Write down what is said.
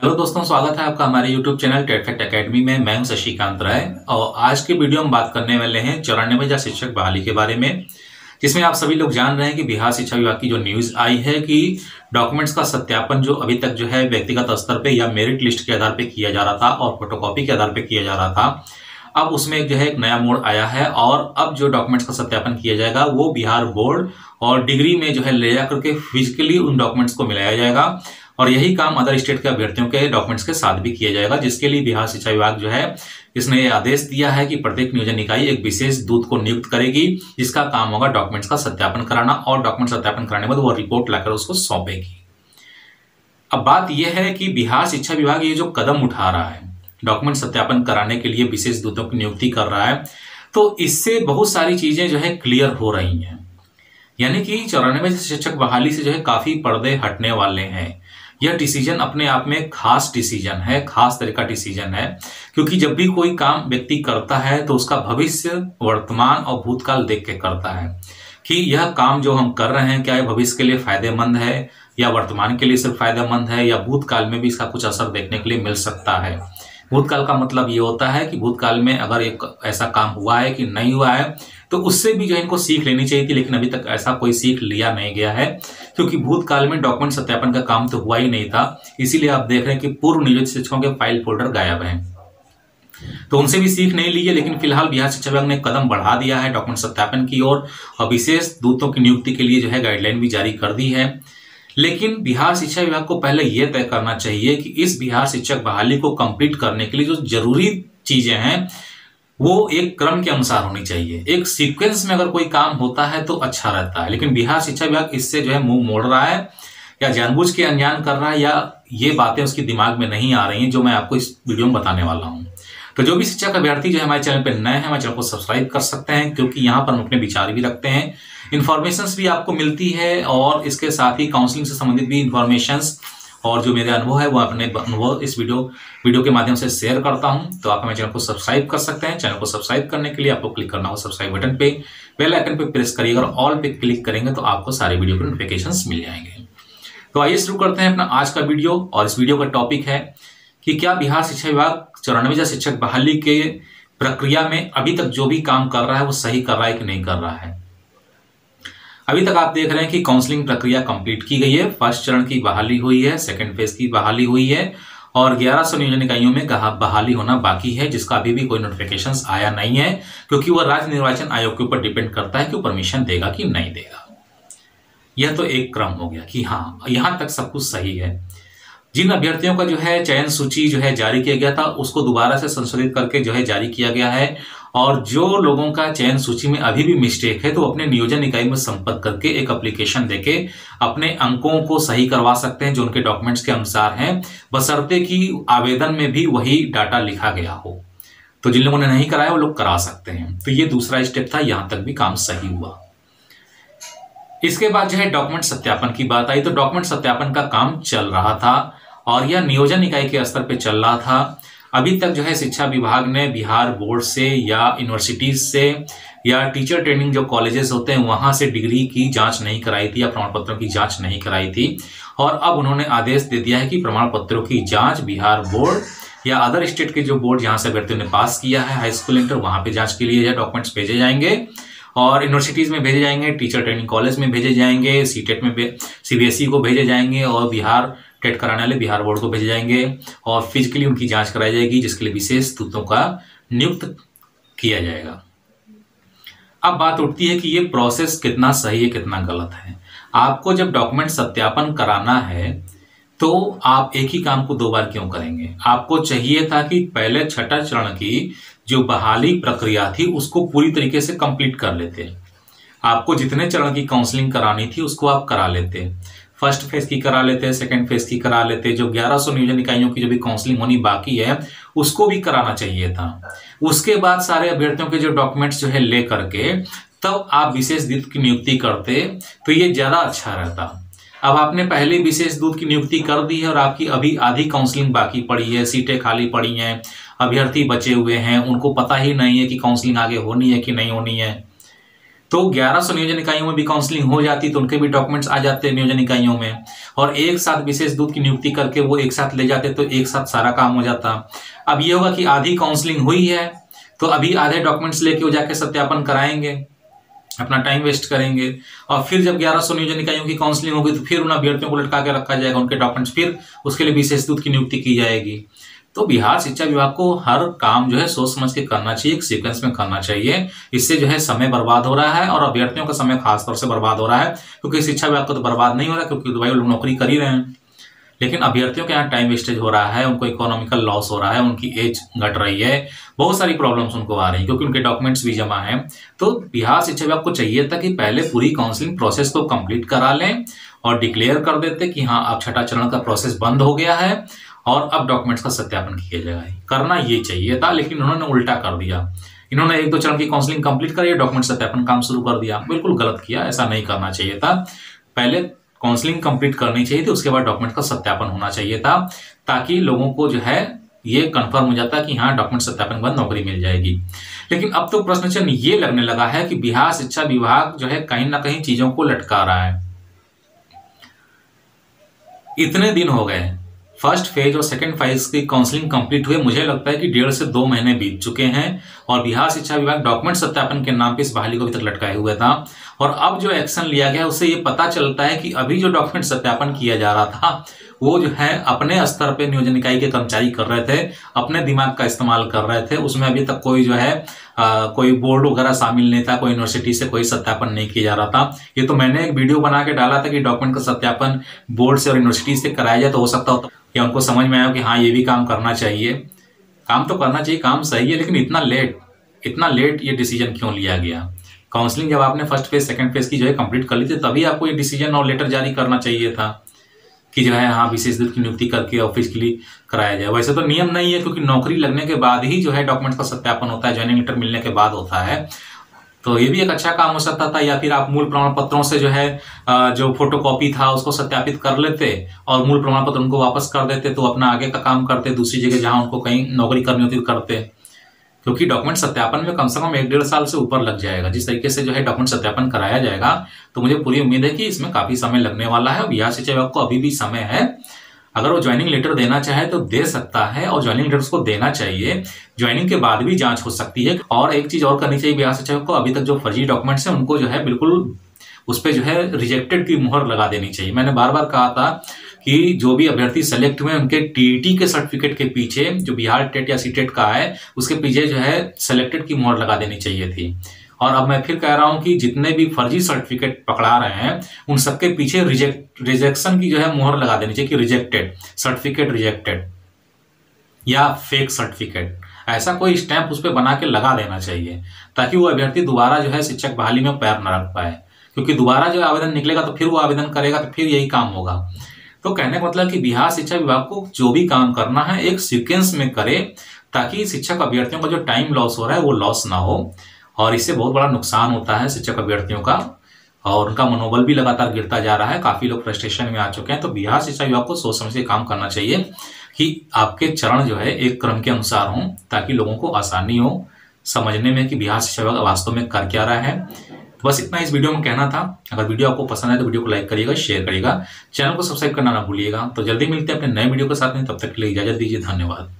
Hello दोस्तों, स्वागत है आपका हमारे यूट्यूब चैनल टेटफेक्ट एकेडमी में। मैं हूँ शशिकांत राय और आज के वीडियो में बात करने वाले हैं चौरानवे हज़ार शिक्षक बहाली के बारे में, जिसमें आप सभी लोग जान रहे हैं कि बिहार शिक्षा विभाग की जो न्यूज़ आई है कि डॉक्यूमेंट्स का सत्यापन जो अभी तक जो है व्यक्तिगत स्तर पर या मेरिट लिस्ट के आधार पर किया जा रहा था और फोटोकॉपी के आधार पर किया जा रहा था, अब उसमें जो है एक नया मोड़ आया है और अब जो डॉक्यूमेंट्स का सत्यापन किया जाएगा वो बिहार बोर्ड और डिग्री में जो है ले जाकर के फिजिकली उन डॉक्यूमेंट्स को मिलाया जाएगा। और यही काम अदर स्टेट के अभ्यर्थियों के डॉक्यूमेंट्स के साथ भी किया जाएगा, जिसके लिए बिहार शिक्षा विभाग जो है, इसने आदेश दिया है कि प्रत्येक नियोजन इकाई एक विशेष दूत को नियुक्त करेगी, जिसका काम होगा डॉक्यूमेंट्स का सत्यापन कराना और डॉक्यूमेंट सत्यापन कराने के बाद वो रिपोर्ट लाकर उसको सौंपेगी। अब बात यह है कि बिहार शिक्षा विभाग ये जो कदम उठा रहा है डॉक्यूमेंट सत्यापन कराने के लिए विशेष दूतों की नियुक्ति कर रहा है तो इससे बहुत सारी चीज़ें जो है क्लियर हो रही हैं। यानी कि चौरानवे शिक्षक बहाली से जो है काफ़ी पर्दे हटने वाले हैं। यह डिसीज़न अपने आप में खास डिसीज़न है, खास तरह का डिसीज़न है। क्योंकि जब भी कोई काम व्यक्ति करता है तो उसका भविष्य वर्तमान और भूतकाल देख के करता है कि यह काम जो हम कर रहे हैं, क्या यह भविष्य के लिए फ़ायदेमंद है, या वर्तमान के लिए सिर्फ़ फ़ायदेमंद है, या भूतकाल में भी इसका कुछ असर देखने के लिए मिल सकता है। भूतकाल का मतलब ये होता है कि भूतकाल में अगर एक ऐसा काम हुआ है कि नहीं हुआ है तो उससे भी जो इनको सीख लेनी चाहिए थी, लेकिन अभी तक ऐसा कोई सीख लिया नहीं गया है, क्योंकि भूतकाल में डॉक्यूमेंट सत्यापन का काम तो हुआ ही नहीं था। इसीलिए आप देख रहे हैं कि पूर्व नियोजित शिक्षकों के फ़ाइल फोल्डर गायब हैं। तो उनसे भी सीख नहीं ली है, लेकिन फ़िलहाल बिहार शिक्षा विभाग ने कदम बढ़ा दिया है डॉक्यूमेंट सत्यापन की ओर, और विशेष दूतों की नियुक्ति के लिए जो है गाइडलाइन भी जारी कर दी है। लेकिन बिहार शिक्षा विभाग को पहले यह तय करना चाहिए कि इस बिहार शिक्षक बहाली को कंप्लीट करने के लिए जो ज़रूरी चीज़ें हैं वो एक क्रम के अनुसार होनी चाहिए। एक सीक्वेंस में अगर कोई काम होता है तो अच्छा रहता है। लेकिन बिहार शिक्षा विभाग इससे जो है मुँह मोड़ रहा है, या जानबूझ के अनजान कर रहा है, या ये बातें उसके दिमाग में नहीं आ रही हैं, जो मैं आपको इस वीडियो में बताने वाला हूँ। तो जो भी शिक्षक अभ्यर्थी जो है हमारे चैनल पर नए हैं, हमारे चैनल को सब्सक्राइब कर सकते हैं, क्योंकि यहाँ पर हम अपने विचार भी रखते हैं। इन्फॉर्मेशन भी आपको मिलती है, और इसके साथ ही काउंसलिंग से संबंधित भी इन्फॉर्मेशन और जो मेरे अनुभव है, वो अपने अनुभव इस वीडियो वीडियो के माध्यम से शेयर करता हूँ। तो आप हमारे चैनल को सब्सक्राइब कर सकते हैं। चैनल को सब्सक्राइब करने के लिए आपको क्लिक करना हो सब्सक्राइब बटन पे। बेल आइकन पे प्रेस करिएगा और ऑल पे क्लिक करेंगे तो आपको सारे वीडियो के नोटिफिकेशन मिल जाएँगे। तो आइए शुरू करते हैं अपना आज का वीडियो। और इस वीडियो का टॉपिक है कि क्या बिहार शिक्षा विभाग चौरानवे शिक्षक बहाली के प्रक्रिया में अभी तक जो भी काम कर रहा है, वो सही कर रहा है कि नहीं कर रहा है? अभी तक आप देख रहे हैं कि काउंसलिंग प्रक्रिया कंप्लीट की गई है। फ़र्स्ट चरण की बहाली हुई है सेकंड फ़ेज़ की बहाली हुई है और 1100 नियोजन इकाइयों में कहा बहाली होना बाकी है, जिसका अभी भी कोई नोटिफिकेशन आया नहीं है, क्योंकि वह राज्य निर्वाचन आयोग के ऊपर डिपेंड करता है कि वो परमिशन देगा कि नहीं देगा। यह तो एक क्रम हो गया कि हाँ यहाँ तक सब कुछ सही है। जिन अभ्यर्थियों का जो है चयन सूची जो है जारी किया गया था, उसको दोबारा से संशोधित करके जो है जारी किया गया है। और जो लोगों का चयन सूची में अभी भी मिस्टेक है तो अपने नियोजन इकाई में संपर्क करके एक एप्लीकेशन देके अपने अंकों को सही करवा सकते हैं जो उनके डॉक्यूमेंट्स के अनुसार हैं। बसरते कि आवेदन में भी वही डाटा लिखा गया हो। तो जिन लोगों ने नहीं कराया, वो लोग करा सकते हैं। तो ये दूसरा स्टेप था, यहाँ तक भी काम सही हुआ। इसके बाद जो है डॉक्यूमेंट सत्यापन की बात आई तो डॉक्यूमेंट सत्यापन का काम चल रहा था। और यह नियोजन इकाई के स्तर पर चल रहा था। अभी तक जो है शिक्षा विभाग ने बिहार बोर्ड से या यूनिवर्सिटीज से या टीचर ट्रेनिंग जो कॉलेजेस होते हैं, वहाँ से डिग्री की जाँच नहीं कराई थी या प्रमाण पत्रों की जाँच नहीं कराई थी। और अब उन्होंने आदेश दे दिया है कि प्रमाण पत्रों की जाँच बिहार बोर्ड या अदर स्टेट के जो बोर्ड जहाँ से अभ्यर्थियों ने पास किया है हाई स्कूल इंटर वहाँ पे जाँच के लिए डॉक्यूमेंट्स भेजे जाएँगे। और यूनिवर्सिटीज में भेजे जाएँगे टीचर ट्रेनिंग कॉलेज में भेजे जाएँगे सीटेट में सीबीएसई को भेजे जाएँगे और बिहार टेट कराने वाले बिहार बोर्ड को भेजे जाएँगे और फिजिकली उनकी जाँच कराई जाएगी, जिसके लिए विशेष दूतों का नियुक्त किया जाएगा। अब बात उठती है कि ये प्रोसेस कितना सही है, कितना गलत है। आपको जब डॉक्यूमेंट सत्यापन कराना है तो आप एक ही काम को दो बार क्यों करेंगे? आपको चाहिए था कि पहले छठा चरण की जो बहाली प्रक्रिया थी, उसको पूरी तरीके से कंप्लीट कर लेते। आपको जितने चरण की काउंसलिंग करानी थी, उसको आप करा लेते। फ़र्स्ट फ़ेज़ की करा लेते हैं सेकंड फ़ेज़ की करा लेते हैं। जो 1100 नियोजन इकाइयों की जो भी काउंसलिंग होनी बाकी है, उसको भी कराना चाहिए था। उसके बाद सारे अभ्यर्थियों के जो डॉक्यूमेंट्स जो है ले करके, तब तो आप विशेष दूत की नियुक्ति करते तो ये ज़्यादा अच्छा रहता। अब आपने पहले विशेष दूत की नियुक्ति कर दी है और आपकी अभी आधी काउंसलिंग बाकी पड़ी है, सीटें खाली पड़ी हैं, अभ्यर्थी बचे हुए हैं, उनको पता ही नहीं है कि काउंसलिंग आगे होनी है कि नहीं होनी है। तो 1100 नियोजन इकाइयों में भी काउंसलिंग हो जाती तो उनके भी डॉक्यूमेंट्स आ जाते हैं नियोजन इकाइयों में। और एक साथ विशेष दूत की नियुक्ति करके वो एक साथ ले जाते तो एक साथ सारा काम हो जाता। अब ये होगा कि आधी काउंसलिंग हुई है तो अभी आधे डॉक्यूमेंट्स लेके वो जाके सत्यापन कराएँगे, अपना टाइम वेस्ट करेंगे। और फिर जब 1100 नियोजन इकाइयों की काउंसलिंग होगी तो फिर उन अभ्यर्थियों को लटका के रखा जाएगा, उनके डॉक्यूमेंट्स फिर उसके लिए विशेष दूत की नियुक्ति की जाएगी। तो बिहार शिक्षा विभाग को हर काम जो है सोच समझ के करना चाहिए, एक सीक्वेंस में करना चाहिए। इससे जो है समय बर्बाद हो रहा है और अभ्यर्थियों का समय खासतौर से बर्बाद हो रहा है, क्योंकि शिक्षा विभाग को तो बर्बाद नहीं हो रहा, क्योंकि भाई लोग नौकरी कर ही रहे हैं। लेकिन अभ्यर्थियों के यहाँ टाइम वेस्टेज हो रहा है, उनको इकोनॉमिकल लॉस हो रहा है, उनकी एज घट रही है। बहुत सारी प्रॉब्लम्स उनको आ रही है, क्योंकि उनके डॉक्यूमेंट्स भी जमा हैं। तो बिहार शिक्षा विभाग को चाहिए था कि पहले पूरी काउंसलिंग प्रोसेस को कंप्लीट करा लें और डिक्लेयर कर देते कि हाँ अब छठा चरण का प्रोसेस बंद हो गया है। और अब डॉक्यूमेंट्स का सत्यापन किया जाएगा। करना ये चाहिए था, लेकिन उन्होंने उल्टा कर दिया। इन्होंने एक दो चरण की काउंसलिंग कंप्लीट करी डॉक्यूमेंट सत्यापन काम शुरू कर दिया। बिल्कुल गलत किया, ऐसा नहीं करना चाहिए था। पहले काउंसलिंग कंप्लीट करनी चाहिए थी, उसके बाद डॉक्यूमेंट का सत्यापन होना चाहिए था, ताकि लोगों को जो है ये कंफर्म हो जाता कि हाँ डॉक्यूमेंट सत्यापन के बाद नौकरी मिल जाएगी। लेकिन अब तो प्रश्न चिन्ह ये लगने लगा है कि बिहार शिक्षा विभाग जो है कहीं ना कहीं चीज़ों को लटका रहा है। इतने दिन हो गए फ़र्स्ट फ़ेज़ और सेकंड फ़ेज़ की काउंसलिंग कंप्लीट हुए मुझे लगता है कि डेढ़ से दो महीने बीत चुके हैं और बिहार शिक्षा विभाग डॉक्यूमेंट सत्यापन के नाम पे इस बहाली को अभी तक लटकाए हुए था। और अब जो एक्शन लिया गया उससे ये पता चलता है कि अभी जो डॉक्यूमेंट सत्यापन किया जा रहा था वो जो है अपने स्तर पे नियोजन इकाई के कर्मचारी कर रहे थे अपने दिमाग का इस्तेमाल कर रहे थे। उसमें अभी तक कोई जो है आ, कोई बोर्ड वगैरह शामिल नहीं था कोई यूनिवर्सिटी से कोई सत्यापन नहीं किया जा रहा था। ये तो मैंने एक वीडियो बना के डाला था कि डॉक्यूमेंट का सत्यापन बोर्ड से और यूनिवर्सिटी से कराया जाए तो हो सकता हो या उनको समझ में आया कि हाँ ये भी काम करना चाहिए। काम तो करना चाहिए, काम सही है, लेकिन इतना लेट इतना लेट ये डिसीज़न क्यों लिया गया? काउंसलिंग जब आपने फ़र्स्ट फ़ेज़ सेकंड फ़ेज़ की जो है कंप्लीट कर ली थी, तभी आपको ये डिसीज़न और लेटर जारी करना चाहिए था कि जो है हाँ विशेष दूत की नियुक्ति करके ऑफ़िस के लिए कराया जाए। वैसे तो नियम नहीं है, क्योंकि नौकरी लगने के बाद ही जो है डॉक्यूमेंट्स का सत्यापन होता है ज्वाइनिंग लेटर मिलने के बाद होता है। तो ये भी एक अच्छा काम हो सकता था, या फिर आप मूल प्रमाण पत्रों से जो है जो फ़ोटो कॉपी था, उसको सत्यापित कर लेते और मूल प्रमाण पत्र उनको वापस कर देते तो अपना आगे का काम करते, दूसरी जगह जहाँ उनको कहीं नौकरी करनी होती करते। क्योंकि डॉक्यूमेंट सत्यापन में कम से कम एक डेढ़ साल से ऊपर लग जाएगा। जिस तरीके से जो है डॉक्यूमेंट सत्यापन कराया जाएगा तो मुझे पूरी उम्मीद है कि इसमें काफ़ी समय लगने वाला है बिहार सिंचाई विभाग को अभी भी समय है अगर वो ज्वाइनिंग लेटर देना चाहे तो दे सकता है और ज्वाइनिंग लेटर उसको देना चाहिए। ज्वाइनिंग के बाद भी जाँच हो सकती है। और एक चीज़ और करनी चाहिए बिहार शिक्षा को, अभी तक जो फर्जी डॉक्यूमेंट्स है, उनको जो है बिल्कुल उस पर जो है रिजेक्टेड की मुहर लगा देनी चाहिए। मैंने बार बार कहा था कि जो भी अभ्यर्थी सेलेक्ट हुए उनके टीईटी के सर्टिफिकेट के पीछे, जो बिहार टेट या सीटेट का है, उसके पीछे जो है सेलेक्टेड की मुहर लगा देनी चाहिए थी। और अब मैं फिर कह रहा हूँ कि जितने भी फर्जी सर्टिफिकेट पकड़ा रहे हैं, उन सबके पीछे रिजेक्ट, रिजेक्शन की जो है मुहर लगा देनी चाहिए कि रिजेक्टेड, सर्टिफिकेट रिजेक्टेड या फेक सर्टिफिकेट ऐसा कोई स्टैंप उस पर बना के लगा देना चाहिए, ताकि वो अभ्यर्थी दोबारा जो है शिक्षक बहाली में पैर न रख पाए। क्योंकि दोबारा जो आवेदन निकलेगा तो फिर वो आवेदन करेगा तो फिर यही काम होगा। तो कहने का मतलब कि बिहार शिक्षा विभाग को जो भी काम करना है, एक सीक्वेंस में करे, ताकि शिक्षक अभ्यर्थियों का जो टाइम लॉस हो रहा है, वो लॉस ना हो। और इससे बहुत बड़ा नुकसान होता है शिक्षक अभ्यर्थियों का, और उनका मनोबल भी लगातार गिरता जा रहा है। काफ़ी लोग फ्रस्ट्रेशन में आ चुके हैं। तो बिहार शिक्षा विभाग को सोच समझ के काम करना चाहिए कि आपके चरण जो है, एक क्रम के अनुसार हों, ताकि लोगों को आसानी हो समझने में कि बिहार शिक्षा विभाग वास्तव में कर क्या रहा है। तो बस इतना इस वीडियो में कहना था। अगर वीडियो आपको पसंद आए तो वीडियो को लाइक करिएगा शेयर करिएगा। चैनल को सब्सक्राइब करना ना भूलिएगा। तो जल्दी मिलते हैं अपने नए वीडियो के साथ में। तब तक के लिए इजाज़त दीजिए। धन्यवाद।